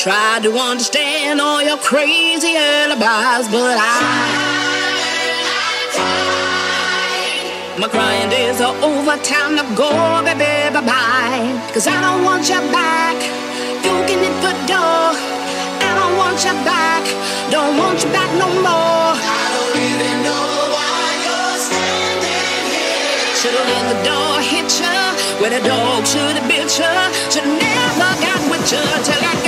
Tried to understand all your crazy alibis, but I. My crying days are over, time to go, baby, bye bye. Cause I don't want you back. You can hit the door. I don't want you back. Don't want you back no more. I don't even know why you're standing here. Should've let the door hit you. Where the dog should've bit you. Should've never got with you till I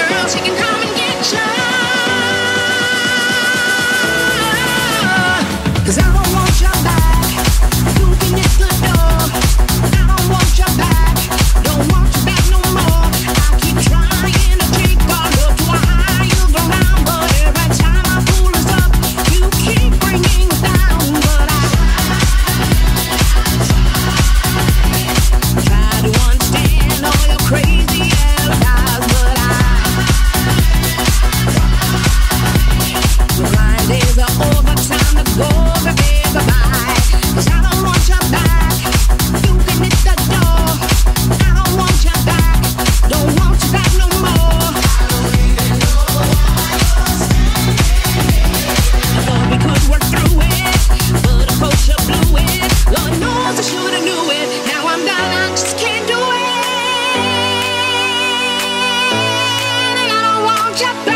your.